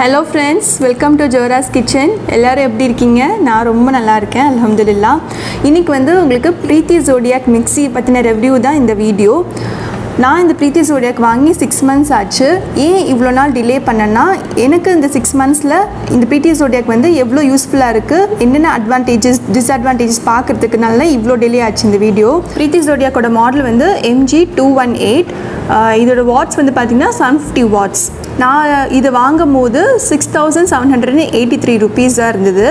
Hello friends welcome to Jora's kitchen எல்லோரும் எப்படி இருக்கீங்க? நான் ரொம்ப நல்லா இருக்கேன் அலமதுல்லா இன்றைக்கி வந்து உங்களுக்கு ப்ரீத்தி ஜோடியாக் மிக்ஸி பற்றின ரெவ்யூ தான் இந்த வீடியோ. நான் இந்த ப்ரீத்தி ஜோடியாக் வாங்கி சிக்ஸ் மந்த்ஸ் ஆச்சு. ஏன் இவ்வளோ நாள் டிலே பண்ணேன்னா எனக்கு இந்த சிக்ஸ் மந்த்ஸில் இந்த ப்ரீத்தி ஜோடியாக் வந்து எவ்வளோ யூஸ்ஃபுல்லாக இருக்குது என்னென்ன அட்வான்டேஜஸ் டிஸ்அட்வான்டேஜஸ் பார்க்குறதுக்குனால இவ்வளோ டிலே ஆச்சு இந்த வீடியோ. ப்ரீத்தி ஜோடியாக்கோட மாடல் வந்து எம்ஜி டூ ஒன் எயிட் இதோட வாட்ஸ் வந்து பார்த்திங்கன்னா செவன் ஃபிஃப்டி வாட்ஸ் நான் இது வாங்கும் போது six thousand seven hundred eighty three ருபீஸாக இருந்தது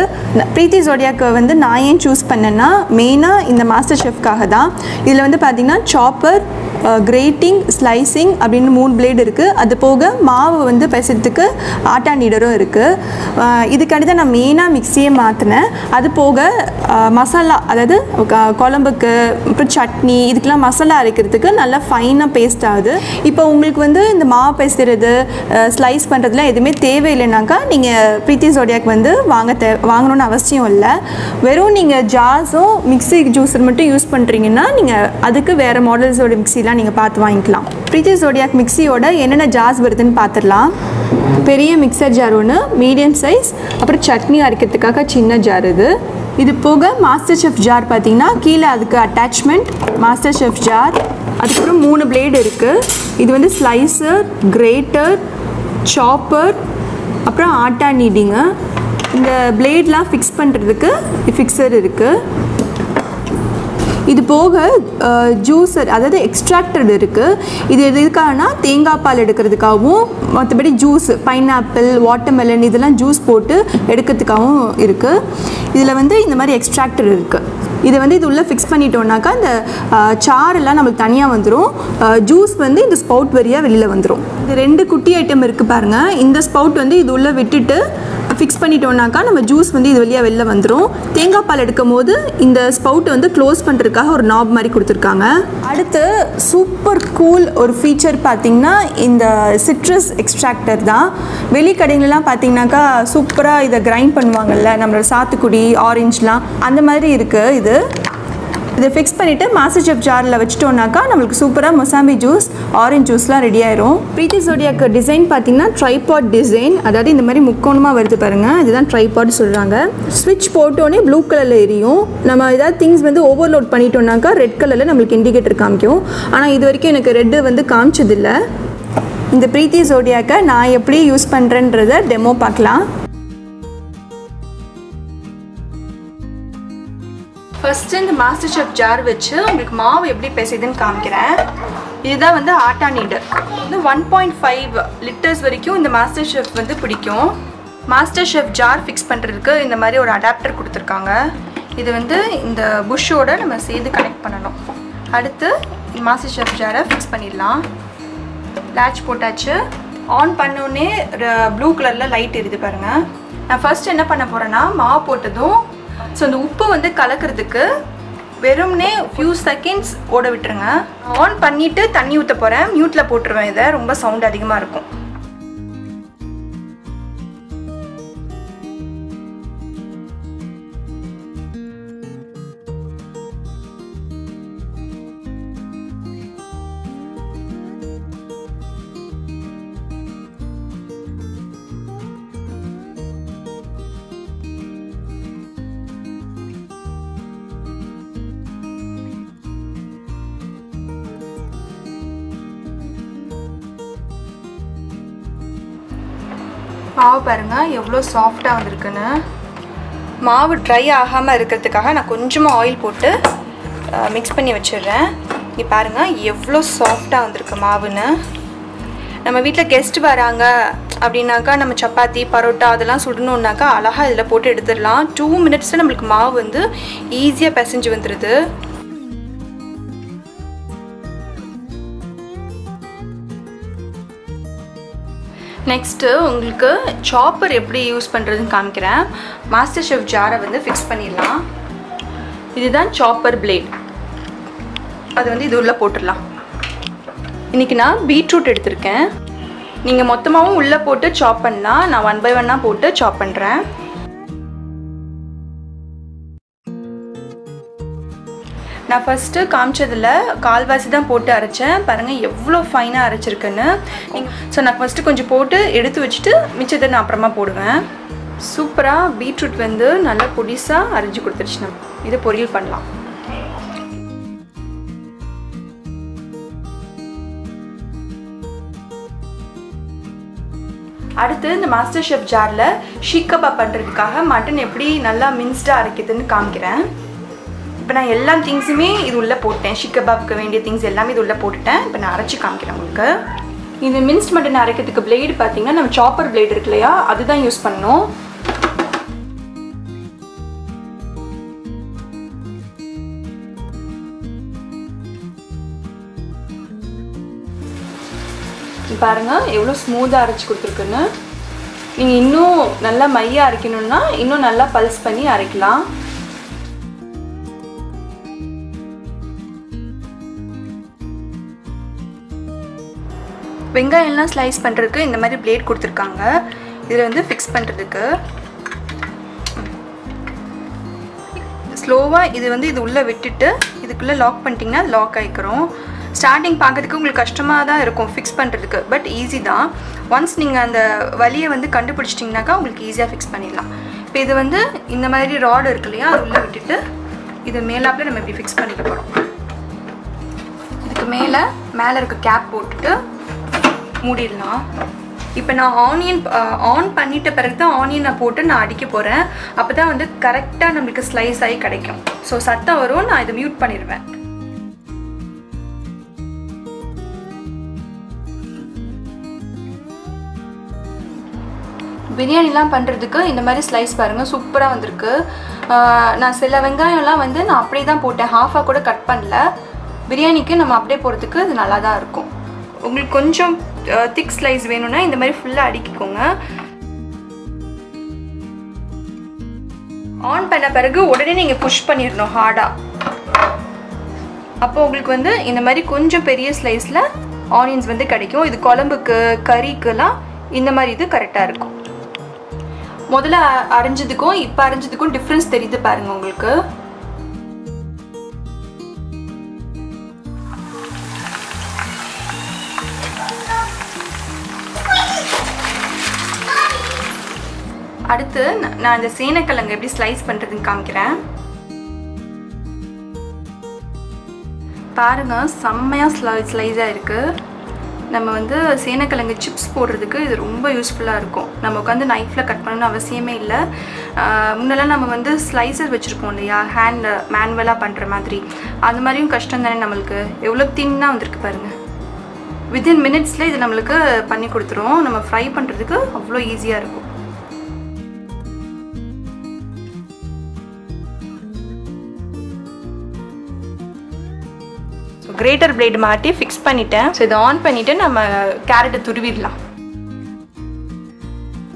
ப்ரீத்தி ஜோடியாக்கு வந்து நான் ஏன் சூஸ் பண்ணேன்னா மெயினாக இந்த மாஸ்டர் ஷெஃப்காக தான். இதில் வந்து பார்த்திங்கன்னா சாப்பர் கிரேட்டிங் ஸ்லைசிங் அப்படின்னு மூணு பிளேடு இருக்குது அது போக மாவு வந்து பெசத்துக்கு ஆட்டா நீடரும் இருக்குது இதுக்காண்டி தான் நான் மெயினாக மிக்சியே மாற்றினேன் அது போக மசாலா அதாவது க- குழம்புக்கு அப்புறம் சட்னி இதுக்கெலாம் மசாலா அரைக்கிறதுக்கு நல்லா ஃபைனாக பேஸ்ட் ஆகுது. இப்போ உங்களுக்கு வந்து இந்த மாவு பேசுகிறது ஸ்லைஸ் பண்ணுறதுலாம் எதுவுமே தேவையில்லைனாக்கா நீங்கள் ப்ரீத்தி ஜோடியாக் வந்து வாங்க தே வாங்கணும்னு அவசியம் இல்லை. வெறும் நீங்கள் ஜார்ஸும் மிக்ஸி ஜூஸர் மட்டும் யூஸ் பண்ணுறீங்கன்னா நீங்கள் அதுக்கு வேறு மாடல்ஸோட மிக்ஸிலாம் நீங்கள் பார்த்து வாங்கிக்கலாம். ப்ரீத்தி ஜோடியாக் மிக்ஸியோட என்னென்ன ஜார்ஸ் வருதுன்னு பார்த்துடலாம். பெரிய மிக்சர் ஜார் ஒன்று மீடியம் சைஸ் அப்புறம் சட்னி அரைக்கிறதுக்காக சின்ன ஜார் இது. இது போக மாஸ்டர் செஃப் ஜார் பார்த்தீங்கன்னா கீழே அதுக்கு அட்டாச்மெண்ட் மாஸ்டர் செஃப் ஜார் அதுக்கப்புறம் மூணு பிளேடு இருக்குது இது வந்து ஸ்லைசர் கிரேட்டர் சாப்பர் அப்புறம் ஆட்டா நீடிங்கு இந்த பிளேட்லாம் ஃபிக்ஸ் பண்ணுறதுக்கு ஃபிக்ஸர் இருக்குது இது போக ஜூஸர் அதாவது எக்ஸ்ட்ராக்டட் இருக்குது இது எது எதுக்காகனா தேங்காய் பால் எடுக்கிறதுக்காகவும் மற்றபடி ஜூஸ் பைனாப்பிள் வாட்டர்மெலன் இதெல்லாம் ஜூஸ் போட்டு எடுக்கிறதுக்காகவும் இருக்குது இதில் வந்து இந்த மாதிரி எக்ஸ்ட்ராக்டர் இருக்குது இதை வந்து இது உள்ளே ஃபிக்ஸ் பண்ணிட்டோம்னாக்கா இந்த சாரெல்லாம் நம்மளுக்கு தனியாக வந்துடும் ஜூஸ் வந்து இந்த ஸ்பவுட் வரியாக வெளியில் வந்துடும் இந்த ரெண்டு குட்டி ஐட்டம் இருக்குது பாருங்கள் இந்த ஸ்பவுட் வந்து இது உள்ளே விட்டுட்டு ஃபிக்ஸ் பண்ணிட்டோம்னாக்கா நம்ம ஜூஸ் வந்து இது வழியாக வெளில வந்துடும் தேங்காய் பால் எடுக்கும் போது இந்த ஸ்பவுட் வந்து க்ளோஸ் பண்ணுறதுக்காக ஒரு நாப் மாதிரி கொடுத்துருக்காங்க. அடுத்து சூப்பர் கூல் ஒரு ஃபீச்சர் பார்த்திங்கன்னா இந்த சிட்ரஸ் எக்ஸ்ட்ராக்டர் தான். வெளி கடைங்களெலாம் பார்த்தீங்கன்னாக்கா சூப்பராக இதை கிரைண்ட் பண்ணுவாங்கல்ல நம்மளோட சாத்துக்குடி ஆரஞ்சுலாம் அந்த மாதிரி இருக்குது இது. இதை ஃபிக்ஸ் பண்ணிவிட்டு மாஸ்டர் செஃப் ஜாரில் வச்சிட்டோம்னாக்கா நம்மளுக்கு சூப்பராக மொசாம்பி ஜூஸ் ஆரஞ்சு ஜூஸ்லாம் ரெடி ஆயிரும். ப்ரீத்தி சோடியாக்கு டிசைன் பார்த்தீங்கன்னா ட்ரைபாட் டிசைன் அதாவது இந்த மாதிரி முக்கோணமாக வருது பாருங்கள் இதுதான் ட்ரைபாட் சொல்கிறாங்க ஸ்விட்ச் போட்டோன்னே ப்ளூ கலரில் எரியும். நம்ம ஏதாவது திங்ஸ் வந்து ஓவர்லோட் பண்ணிட்டோம்னாக்கா ரெட் கலரில் நம்மளுக்கு இண்டிகேட்டர் காமிக்கும். ஆனால் இது வரைக்கும் எனக்கு ரெட்டு வந்து காமிச்சதில்லை. இந்த ப்ரீத்தி ஜோடியாக்கை நான் எப்படி யூஸ் பண்ணுறேன்றத டெமோ பார்க்கலாம். ஃபஸ்ட்டு இந்த மாஸ்டர் ஷெஃப் ஜார் வச்சு உங்களுக்கு மாவு எப்படி பேசுதுன்னு காமிக்கிறேன். இதுதான் வந்து ஆட்டா நீடு வந்து ஒன் பாயிண்ட் ஃபைவ் லிட்டர்ஸ் வரைக்கும் இந்த மாஸ்டர் ஷெஃப் வந்து பிடிக்கும். மாஸ்டர் ஷெஃப் ஜார் ஃபிக்ஸ் பண்ணுறதுக்கு இந்த மாதிரி ஒரு அடாப்டர் கொடுத்துருக்காங்க. இது வந்து இந்த புஷ்ஷோட நம்ம சேர்த்து கனெக்ட் பண்ணணும். அடுத்து மாஸ்டர் ஷெஃப் ஜாரை ஃபிக்ஸ் பண்ணிடலாம். லேட்ச் போட்டாச்சு. ஆன் பண்ணோடனே ப்ளூ கலரில் லைட் எரியுது பாருங்கள் நான் ஃபர்ஸ்ட் என்ன பண்ண போகிறேன்னா மாவு போட்டதும் ஸோ அந்த உப்பு வந்து கலக்கிறதுக்கு வெறும்னே ஃபியூ செகண்ட்ஸ் ஓட விட்டுருங்க. ஆன் பண்ணிவிட்டு தண்ணி ஊற்ற போகிறேன் மியூட்டில் போட்டுருவேன் இதை. ரொம்ப சவுண்ட் அதிகமாக இருக்கும். மாவு பாருங்க எவ்வளோ சாஃப்டாக வந்திருக்குன்னு. மாவு ட்ரை ஆகாமல் இருக்கிறதுக்காக நான் கொஞ்சமாக ஆயில் போட்டு மிக்ஸ் பண்ணி வச்சிடுறேன். இங்கே பாருங்கள் எவ்வளோ சாஃப்டாக வந்திருக்கு மாவுன்னு. நம்ம வீட்டில் கெஸ்ட் வராங்க அப்படின்னாக்கா நம்ம சப்பாத்தி பரோட்டா அதெல்லாம் சுடணுன்னாக்கா அழகாக இதில் போட்டு எடுத்துடலாம். டூ மினிட்ஸில் நம்மளுக்கு மாவு வந்து ஈஸியாக பிசைஞ்சு வந்துடுது நெக்ஸ்ட்டு உங்களுக்கு சாப்பர் எப்படி யூஸ் பண்ணுறதுன்னு காமிக்கிறேன். மாஸ்டர் ஷெஃப் ஜாரை வந்து ஃபிக்ஸ் பண்ணிடலாம். இதுதான் சாப்பர் பிளேட் அது வந்து இது உள்ளே போட்டுடலாம். இன்றைக்கி நான் பீட்ரூட் எடுத்திருக்கேன். நீங்கள் மொத்தமாகவும் உள்ளே போட்டு சாப் பண்ணலாம். நான் ஒன் பை ஒன்னாக போட்டு சாப் பண்ணுறேன் நான் ஃபஸ்ட்டு காமிச்சதில் கால்வாசி தான் போட்டு அரைச்சேன். பாருங்கள் எவ்வளோ ஃபைனாக அரைச்சிருக்குன்னு. நீங்கள் ஸோ நான் ஃபஸ்ட்டு கொஞ்சம் போட்டு எடுத்து வச்சுட்டு மிச்சத்தை நான் அப்புறமா போடுவேன். சூப்பராக பீட்ரூட் வந்து நல்லா பொடிசாக அரைஞ்சி கொடுத்துருச்சு நம்ம. இதை பொரியல் பண்ணலாம். அடுத்து இந்த மாஸ்டர் ஷெஃப் ஜாரில் ஷீக் கபாப் பண்ணுறதுக்காக மட்டன் எப்படி நல்லா மின்ஸ்டாக அரைக்குதுன்னு காமிக்கிறேன். இப்போ நான் எல்லா திங்ஸுமே இது உள்ளே போட்டேன். ஷீக் வேண்டிய திங்ஸ் எல்லாமே இது உள்ளே போட்டுட்டேன். இப்போ நான் அரைச்சி காமிக்கிறேன் உங்களுக்கு. இந்த மின்ஸ்ட் மட்டன் அரைக்கிறதுக்கு பிளேடு பார்த்தீங்கன்னா நம்ம சாப்பர் பிளேடு இருக்கு இல்லையா? அதுதான் யூஸ் பண்ணோம் பாருங்க எவ்வளோ ஸ்மூத்தாக அரைச்சி கொடுத்துருக்குன்னு. நீங்கள் இன்னும் நல்லா மையாக அரைக்கணும்னா இன்னும் நல்லா பல்ஸ் பண்ணி அரைக்கலாம். வெங்காயம்லாம் ஸ்லைஸ் பண்ணுறதுக்கு இந்த மாதிரி பிளேட் கொடுத்துருக்காங்க. இதில் வந்து ஃபிக்ஸ் பண்ணுறதுக்கு ஸ்லோவாக இது வந்து இது உள்ளே விட்டுட்டு இதுக்குள்ளே லாக் பண்ணிட்டிங்கன்னா லாக் ஆகிக்கிறோம் ஸ்டார்டிங் பார்க்கறதுக்கு உங்களுக்கு கஷ்டமாக தான் இருக்கும் ஃபிக்ஸ் பண்ணுறதுக்கு பட் ஈஸி தான். ஒன்ஸ் நீங்கள் அந்த வலியை வந்து கண்டுபிடிச்சிட்டிங்கனாக்கா உங்களுக்கு ஈஸியாக ஃபிக்ஸ் பண்ணிடலாம். இப்போ இது வந்து இந்த மாதிரி ராடு இருக்கு இல்லையா அது உள்ளே விட்டுட்டு இது மேலாப்பில் நம்ம இப்படி ஃபிக்ஸ் பண்ணிக்க போகிறோம் இதுக்கு மேலே மேலே இருக்க கேப் போட்டுட்டு மூடிடலாம். இப்போ நான் ஆனியன் ஆன் பண்ணிட்ட பிறகு தான் ஆனியனை போட்டு நான் அடிக்க போகிறேன் அப்போ தான் வந்து கரெக்டாக நம்மளுக்கு ஸ்லைஸ் ஆகி கிடைக்கும். ஸோ சத்தம் வரும் நான் இதை மியூட் பண்ணிடுவேன். பிரியாணிலாம் பண்ணுறதுக்கு இந்த மாதிரி ஸ்லைஸ் பாருங்கள் சூப்பராக வந்திருக்கு. நான் சில வெங்காயம்லாம் வந்து நான் அப்படியே தான் போட்டேன் ஹாஃபாக கூட கட் பண்ணல. பிரியாணிக்கு நம்ம அப்படியே போகிறதுக்கு இது நல்லா தான் இருக்கும். உங்களுக்கு கொஞ்சம் திக் ஸ்லைஸ் வேணும்னா இந்த மாதிரி ஃபுல்லாக அடிக்கிக்கோங்க. ஆன் பண்ண பிறகு உடனே நீங்கள் புஷ் பண்ணிடணும் ஹார்டாக அப்போ உங்களுக்கு வந்து இந்த மாதிரி கொஞ்சம் பெரிய ஸ்லைஸில் ஆனியன்ஸ் வந்து கிடைக்கும். இது குழம்புக்கு கறிக்கெல்லாம் இந்த மாதிரி இது கரெக்டாக இருக்கும். முதல்ல அரைஞ்சதுக்கும் இப்போ அரைஞ்சதுக்கும் டிஃப்ரென்ஸ் தெரியுது பாருங்க உங்களுக்கு. அடுத்து நான் இந்த சேனக்கிழங்கு எப்படி ஸ்லைஸ் பண்ணுறதுன்னு காமிக்கிறேன். பாருங்க செம்மையாக ஸ்லை ஸ்லைஸாக இருக்குது நம்ம வந்து சேனக்கிழங்கு சிப்ஸ் போடுறதுக்கு இது ரொம்ப யூஸ்ஃபுல்லாக இருக்கும். நம்ம உட்காந்து நைஃப்பில் கட் பண்ணணும்னு அவசியமே இல்லை. முன்னெல்லாம் நம்ம வந்து ஸ்லைசர் வச்சுருக்கோம் இல்லையா? ஹேண்ட் மேனுவலாக பண்ணுற மாதிரி. அந்த மாதிரியும் கஷ்டம் தானே நம்மளுக்கு. எவ்வளோ தின்னாக வந்திருக்கு பாருங்கள் வித்தின் மினிட்ஸில் இது நம்மளுக்கு பண்ணி கொடுத்துரும். நம்ம ஃப்ரை பண்ணுறதுக்கு அவ்வளோ ஈஸியாக இருக்கும். கிரேட்டர் பிளேடு மாட்டி ஃபிக்ஸ் பண்ணிட்டேன். ஸோ இதை ஆன் பண்ணிவிட்டு நம்ம கேரட்டை துருவிடலாம்.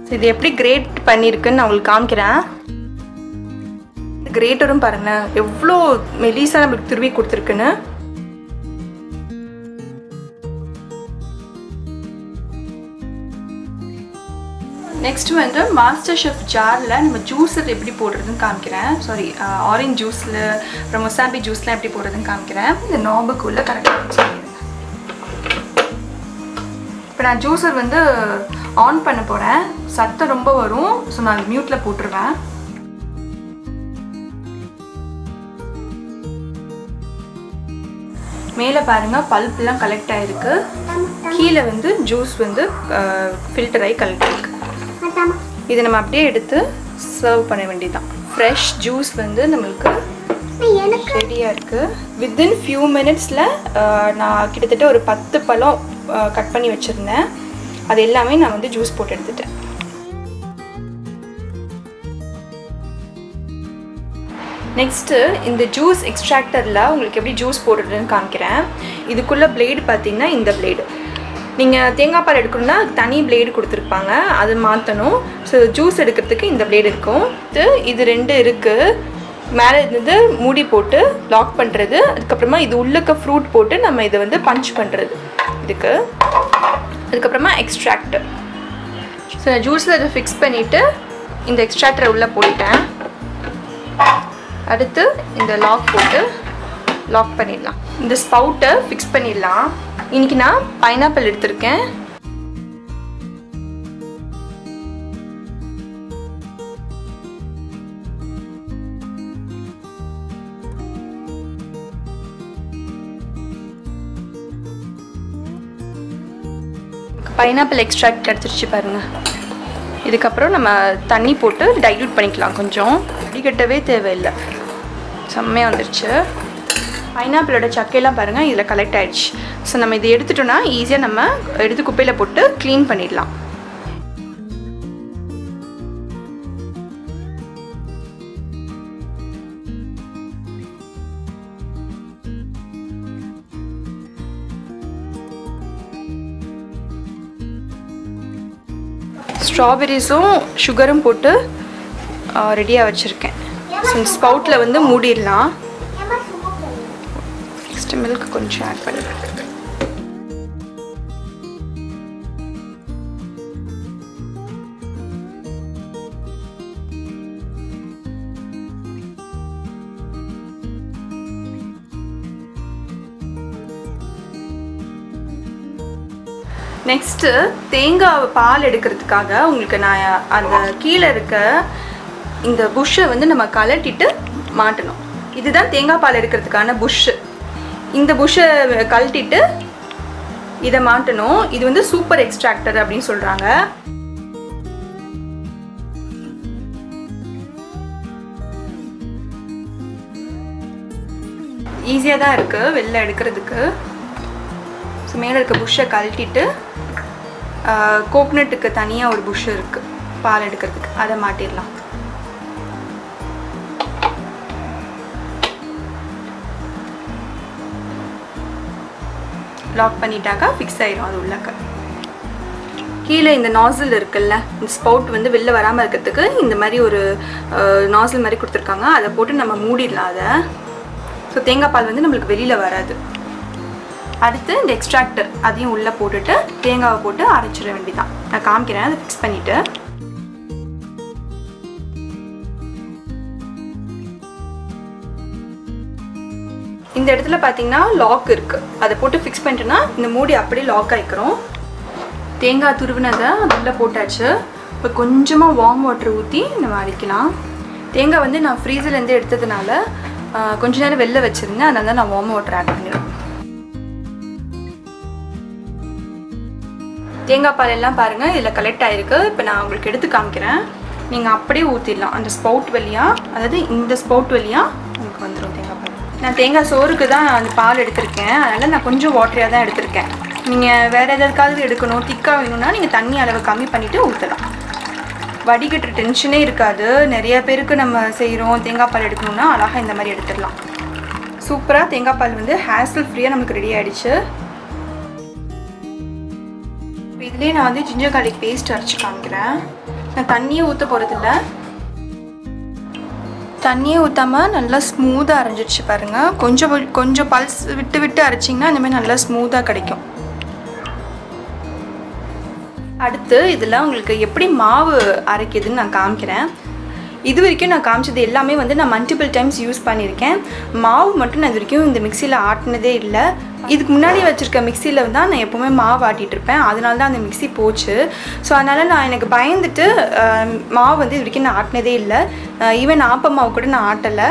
ஸோ இது எப்படி கிரேட் பண்ணியிருக்குன்னு நான் உங்களுக்கு காமிக்கிறேன். கிரேட்டரும் பாருங்களேன் எவ்வளோ மெலிசாக நம்மளுக்கு துருவி கொடுத்துருக்குன்னு. நெக்ஸ்ட் வந்து மாஸ்டர் ஷெஃப் ஜாரில் நம்ம ஜூஸர் எப்படி போடுறதுன்னு காமிக்கிறேன். சாரி ஆரஞ்ச் ஜூஸில் அப்புறம் மொசாம்பி ஜூஸ்லாம் எப்படி போடுறதுன்னு காமிக்கிறேன். இந்த நாபுக்குள்ளே கரெக்டாக சொல்லிடுங்க இப்போ நான் ஜூஸர் வந்து ஆன் பண்ண போகிறேன் சத்தம் ரொம்ப வரும். ஸோ நான் அது மியூட்டில் போட்டுருவேன். மேலே பாருங்கள் பல்ப்லாம் கலெக்ட் ஆகிருக்கு கீழே வந்து ஜூஸ் வந்து uh, ஃபில்டர் ஆகி கலெக்ட் ஆகிருக்கு இதை நம்ம அப்படியே எடுத்து சர்வ் பண்ண வேண்டியதுதான். ஃப்ரெஷ் ஜூஸ் வந்து நம்மளுக்கு ரெடியாக இருக்குது வித்தின் ஃபியூ மினிட்ஸில் நான் கிட்டத்தட்ட ஒரு பத்து பழம் கட் பண்ணி வச்சுருந்தேன். அது எல்லாமே நான் வந்து ஜூஸ் போட்டு எடுத்துட்டேன். நெக்ஸ்ட்டு இந்த ஜூஸ் எக்ஸ்ட்ராக்டரில் உங்களுக்கு எப்படி ஜூஸ் போடுறதுன்னு காமிக்கிறேன். இதுக்குள்ளே பிளேடு பார்த்தீங்கன்னா இந்த பிளேடு நீங்கள் தேங்காய் பால் எடுக்கணும்னா தனி பிளேடு கொடுத்துருப்பாங்க. அது மாற்றணும் ஸோ ஜூஸ் எடுக்கிறதுக்கு இந்த பிளேடு இருக்கும். இது இது ரெண்டு இருக்குது மேலே இருந்து மூடி போட்டு லாக் பண்ணுறது அதுக்கப்புறமா இது உள்ளக்க ஃப்ரூட் போட்டு நம்ம இதை வந்து பஞ்ச் பண்ணுறது இதுக்கு. அதுக்கப்புறமா எக்ஸ்ட்ராக்ட் ஸோ ஜூஸில் அதை ஃபிக்ஸ் பண்ணிவிட்டு இந்த எக்ஸ்ட்ராக்டரை உள்ளே போயிட்டேன் அடுத்து இந்த லாக் போட்டு லாக் பண்ணிடலாம். இந்த ஸ்பவுட்டை ஃபிக்ஸ் பண்ணிடலாம். இன்னைக்கு நான் பைனாப்பிள் எடுத்திருக்கேன். பைனாப்பிள் எக்ஸ்ட்ராக்ட் கிடச்சிருச்சு பாருங்க. இதுக்கப்புறம் நம்ம தண்ணி போட்டு டைல்யூட் பண்ணிக்கலாம் கொஞ்சம். அடிக்கட்டவே தேவையில்லை. செம்மையாக வந்துருச்சு. பைனாப்பிளோட சக்கையெல்லாம் பாருங்கள் இதில் கலெக்ட் ஆகிடுச்சு ஸோ நம்ம இதை எடுத்துட்டோன்னா ஈஸியாக நம்ம எடுத்து குப்பையில் போட்டு க்ளீன் பண்ணிடலாம். ஸ்ட்ராபெரிஸும் சுகரும் போட்டு ரெடியாக வச்சுருக்கேன். ஸோ ஸ்பவுட்டில் வந்து மூடிடலாம். கொஞ்சம் ஆட் பண்ணிடுறேன் நெக்ஸ்ட்டு தேங்காய் பால் எடுக்கிறதுக்காக உங்களுக்கு நான் அந்த கீழே இருக்க இந்த புஷ்ஷை வந்து நம்ம கலட்டிட்டு மாட்டணும். இதுதான் தேங்காய் பால் எடுக்கிறதுக்கான புஷ்ஷு இந்த புஷ்ஷை கழட்டிட்டு இதை மாட்டணும். இது வந்து சூப்பர் எக்ஸ்ட்ராக்டர் அப்படின்னு சொல்கிறாங்க ஈஸியாக தான் இருக்குது வெளில எடுக்கிறதுக்கு. ஸோ மேலே இருக்க புஷ்ஷை கழட்டிட்டு கோக்னட்டுக்கு தனியாக ஒரு புஷ் இருக்குது பால் எடுக்கிறதுக்கு. அதை மாட்டிடலாம். லாக் பண்ணிட்டாக்கா ஃபிக்ஸ் ஆயிரும் அது உள்ளக்க. கீழே இந்த நாசில் இருக்குல்ல இந்த ஸ்பவுட் வந்து வெளில வராமல் இருக்கிறதுக்கு இந்த மாதிரி ஒரு நாசில் மாதிரி கொடுத்துருக்காங்க. அதை போட்டு நம்ம மூடிடலாம் அதை. ஸோ தேங்காய் பால் வந்து நம்மளுக்கு வெளியில் வராது. அடுத்து இந்த எக்ஸ்ட்ராக்டர் அதையும் உள்ளே போட்டுட்டு தேங்காவை போட்டு அரைச்சிட வேண்டிதான் நான் காமிக்கிறேன் அதை ஃபிக்ஸ் பண்ணிவிட்டு இந்த இடத்துல பார்த்தீங்கன்னா லாக் இருக்குது அதை போட்டு ஃபிக்ஸ் பண்ணிட்டோன்னா இந்த மூடி அப்படியே லாக் ஆகிக்கிறோம் தேங்காய் துருவினதை உள்ளே போட்டாச்சு. இப்போ கொஞ்சமாக வார்ம் வாட்டர் ஊற்றி நம்ம அரைக்கலாம். தேங்காய் வந்து நான் ஃப்ரீசர்லேருந்து எடுத்ததுனால கொஞ்ச நேரம் வெளில வச்சுருந்தேன். அதனால தான் நான் வார்ம் வாட்டர் ஆட் பண்ணிடுவேன் தேங்காய் பால் எல்லாம் பாருங்கள் இதில் கலெக்ட் ஆகிருக்கு இப்போ நான் உங்களுக்கு எடுத்து காமிக்கிறேன். நீங்கள் அப்படியே ஊற்றிடலாம் அந்த ஸ்பவுட் வழியாக அதாவது இந்த ஸ்பவுட் வழியாக நான் தேங்காய் சோறுக்கு தான் அந்த பால் எடுத்திருக்கேன். அதனால் நான் கொஞ்சம் வாட்டரியாக தான் எடுத்திருக்கேன். நீங்கள் வேறு எதற்காவது எடுக்கணும் திக்காக வேணும்னா நீங்கள் தண்ணி அளவு கம்மி பண்ணிவிட்டு ஊற்றலாம் வடிகட்டுற டென்ஷனே இருக்காது. நிறைய பேருக்கு நம்ம செய்கிறோம் தேங்காய் பால் எடுக்கணும்னா அழகாக இந்த மாதிரி எடுத்துடலாம். சூப்பராக தேங்காய் பால் வந்து ஹேசல் ஃப்ரீயாக நமக்கு ரெடி ஆகிடுச்சு இப்போ இதுலேயே நான் வந்து ஜிஞ்சர் கார்லிக் பேஸ்ட் அரைச்சி காமிக்கிறேன். நான் தண்ணியே ஊற்ற போகிறதில்ல தண்ணியே ஊற்றாமல் நல்லா ஸ்மூத்தாக அரைஞ்சிடுச்சு பாருங்கள் கொஞ்சம் கொஞ்சம் பல்ஸ் விட்டு விட்டு அரைச்சிங்கன்னா இந்தமாதிரி நல்லா ஸ்மூத்தாக கிடைக்கும். அடுத்து இதில் உங்களுக்கு எப்படி மாவு அரைக்குதுன்னு நான் காமிக்கிறேன். இது வரைக்கும் நான் காமிச்சது எல்லாமே வந்து நான் மல்டிபிள் டைம்ஸ் யூஸ் பண்ணியிருக்கேன். மாவு மட்டும் நான் இது வரைக்கும் இந்த மிக்சியில் ஆட்டினதே இல்லை. இதுக்கு முன்னாடி வச்சுருக்க மிக்சியில் தான் நான் எப்போவுமே மாவு ஆட்டிகிட்டு இருப்பேன். அதனால தான் அந்த மிக்சி போச்சு. ஸோ அதனால் நான் எனக்கு பயந்துட்டு மாவு வந்து இது வரைக்கும் நான் ஆட்டினதே இல்லை. ஈவன் ஆப்ப மாவு கூட நான் ஆட்டலை.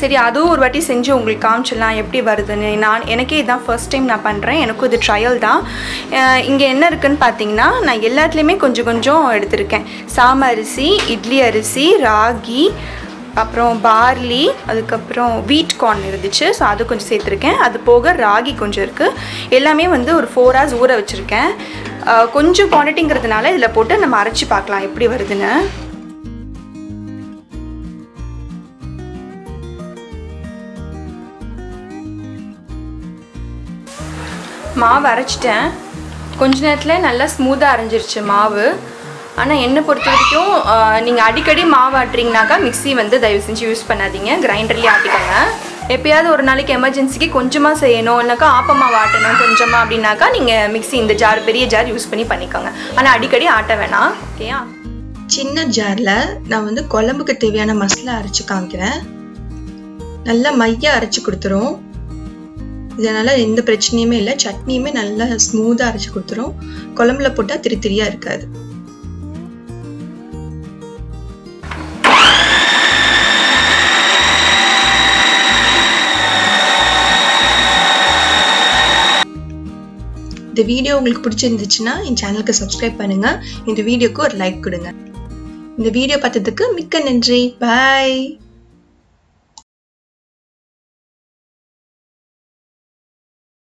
சரி அதுவும் ஒரு வாட்டி செஞ்சு உங்களுக்கு காமிச்சிடலாம் எப்படி வருதுன்னு. நான் எனக்கே இதான் ஃபர்ஸ்ட் டைம் நான் பண்ணுறேன் எனக்கும் இது ட்ரையல் தான். இங்கே என்ன இருக்குதுன்னு பார்த்தீங்கன்னா நான் எல்லாத்துலேயுமே கொஞ்சம் கொஞ்சம் எடுத்திருக்கேன். சாம அரிசி இட்லி அரிசி ராகி அப்புறம் பார்லி அதுக்கப்புறம் வீட் கார்ன் இருந்துச்சு. ஸோ அது கொஞ்சம் சேர்த்துருக்கேன். அது போக ராகி கொஞ்சம் இருக்குது எல்லாமே வந்து ஒரு ஃபோர் ஹவர்ஸ் ஊற வச்சுருக்கேன். கொஞ்சம் குவான்டிட்டிங்கிறதுனால இதில் போட்டு நம்ம அரைச்சி பார்க்கலாம் எப்படி வருதுன்னு. மாவு அரைச்சிட்டேன். கொஞ்ச நேரத்தில் நல்லா ஸ்மூத்தாக அரைஞ்சிருச்சு மாவு. ஆனால் என்னை பொறுத்த வரைக்கும் நீங்கள் அடிக்கடி மாவு ஆட்டுறீங்கனாக்கா மிக்ஸி வந்து தயவு செஞ்சு யூஸ் பண்ணாதீங்க. கிரைண்டர்லேயே ஆட்டிக்கோங்க. எப்பயாவது ஒரு நாளைக்கு எமர்ஜென்சிக்கு கொஞ்சமாக செய்யணும். இல்லைனாக்கா ஆப்பமாக ஆட்டணும் கொஞ்சமாக அப்படின்னாக்கா நீங்கள் மிக்ஸி இந்த ஜார் பெரிய ஜார் யூஸ் பண்ணி பண்ணிக்கோங்க. ஆனால் அடிக்கடி ஆட்ட வேணாம். ஓகேயா சின்ன ஜாரில் நான் வந்து குழம்புக்கு தேவையான மசாலா அரைச்சி காமிக்கிறேன். நல்லா மைய அரைச்சி கொடுத்துரும். இதனால் எந்த பிரச்சனையுமே இல்லை. சட்னியுமே நல்லா ஸ்மூத்தாக அரைச்சி கொடுத்துரும். குழம்புல போட்டால் திரி திரியாக இருக்காது. இந்த வீடியோ உங்களுக்கு பிடிச்சிருந்துச்சுன்னா என் சேனலுக்கு சப்ஸ்கிரைப் பண்ணுங்க. இந்த வீடியோக்கு ஒரு லைக் கொடுங்க. இந்த வீடியோ பார்த்ததுக்கு மிக்க நன்றி. பாய்